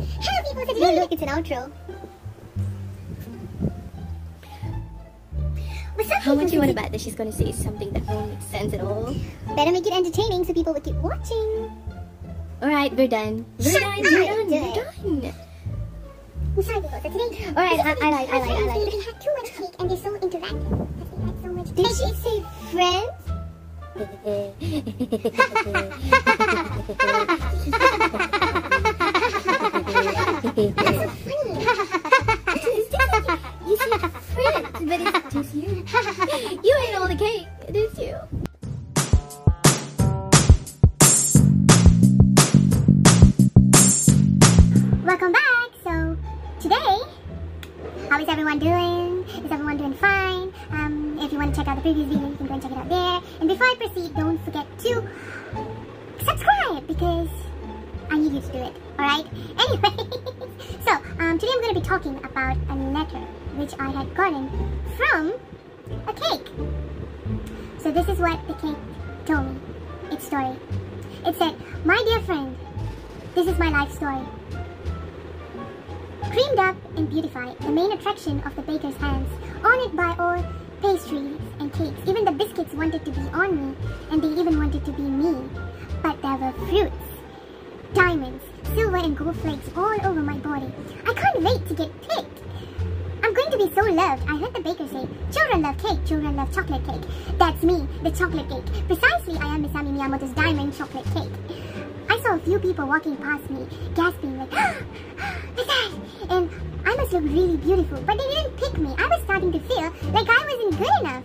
Hello people, so today look, it's an outro. What's up How much you want to bet that she's gonna say something that won't make sense at all? Better make it entertaining so people will keep watching. Alright, we're done. We're Shut done, we're done, do we're it. done. I'm sorry people, so today... Alright, I, I like, I like, I like. They had too much cake and they're so interactive. They had so much Did cake. she say friends? you. You ate all the cake. It is you. Welcome back. So today, how is everyone doing? Is everyone doing fine? Um, if you want to check out the previous video, you can go and check it out there. And before I proceed, don't forget to subscribe because I need you to do it. All right. Anyway, today I'm going to be talking about a letter which I had gotten from a cake. So this is what the cake told me. Its story. It said, "My dear friend, this is my life story." Creamed up and beautified, the main attraction of the baker's hands, honored by all pastries and cakes. Even the biscuits wanted to be on me, and they even wanted to be and gold flakes all over my body. I can't wait to get picked. I'm going to be so loved. I heard the baker say, children love cake, children love chocolate cake. That's me, the chocolate cake. Precisely, I am Misami Miyamoto's diamond chocolate cake. I saw a few people walking past me, gasping like, ah, ah, what's that? And I must look really beautiful, but they didn't pick me. I was starting to feel like I wasn't good enough.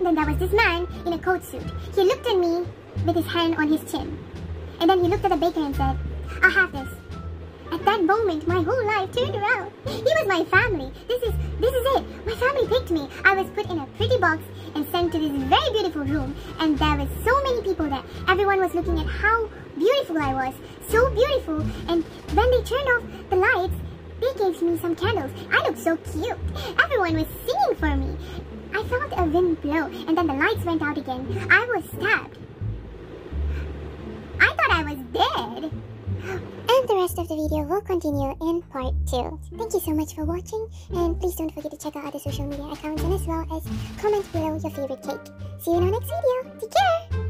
Then there was this man in a coat suit. He looked at me with his hand on his chin. And then he looked at the baker and said, I'll have this. At that moment, my whole life turned around. He was my family. This is this is it. My family picked me. I was put in a pretty box and sent to this very beautiful room. And there were so many people there. Everyone was looking at how beautiful I was. So beautiful. And when they turned off the lights, they gave me some candles. I looked so cute. Everyone was singing for me. I felt a wind blow and then the lights went out again. I was stabbed. I thought I was dead. And the rest of the video will continue in part 2. Thank you so much for watching and please don't forget to check out other social media accounts and as well as comment below your favorite cake. See you in our next video. Take care!